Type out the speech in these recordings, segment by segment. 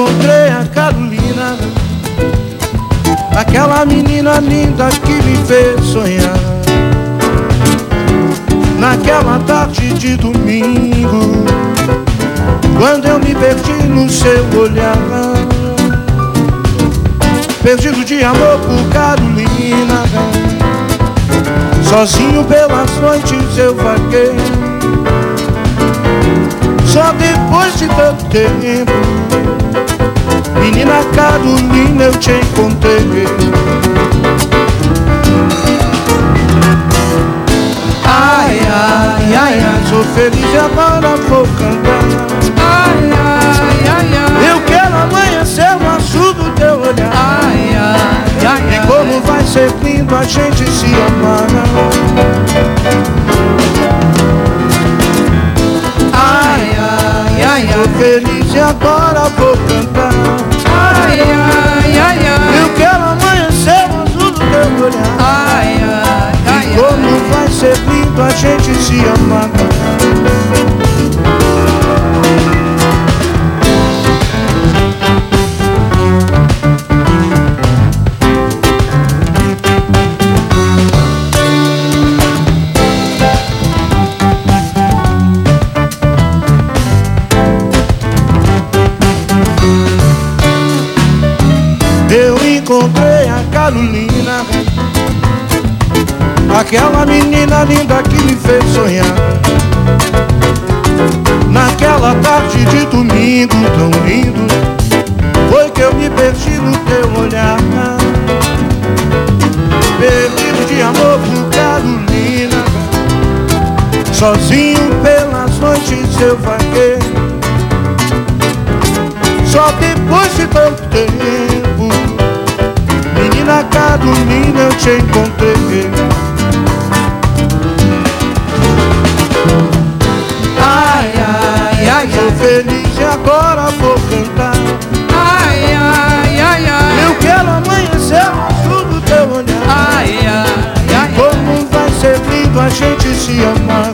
encontrei a Carolina, aquela menina linda que me fez sonhar. Naquela tarde de domingo, quando eu me perdi no seu olhar. Perdido de amor por Carolina, sozinho pelas noites eu vaguei. Só depois de tanto tempo Menina Carolina, eu te encontrei. Ai, ai, ai, ai Sou feliz e agora vou cantar. Ai, ai, ai, ai. Eu quero amanhecer no azul do teu olhar. Ai, ai, ai, E como vai ser lindo a gente se amar. Ai, ai, ai, Tô feliz e agora vou cantar ai, ai, ai, ai. Eu quero amanhecer no azul do teu olhar. Ai, ai, ai, Como vai ser lindo a gente se amar encontrei a Carolina. Aquela menina linda que me fez sonhar. Naquela tarde de domingo tão lindo Foi que eu me perdi no teu olhar. Perdido de amor por Carolina. Sozinho pelas noites eu vaguei. Só depois de tanto tempo Menina Carolina eu te encontrei. Ai, ai, ai, Sou feliz e agora vou cantar. Ai, ai, ai, ai. Eu quero amanhecer azul do teu olhar. Ai, ai, ai, Como vai ser lindo a gente se amar.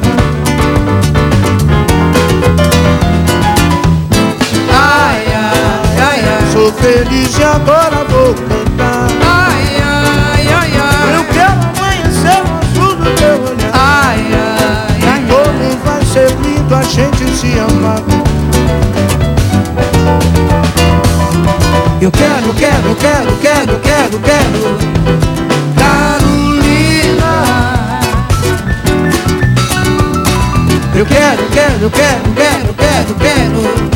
Ai, ai, ai, ai. Sou feliz e agora vou cantar amar Eu quero, quero, quero, quero, quero, quero Carolina Eu quero, quero, quero, quero, quero, quero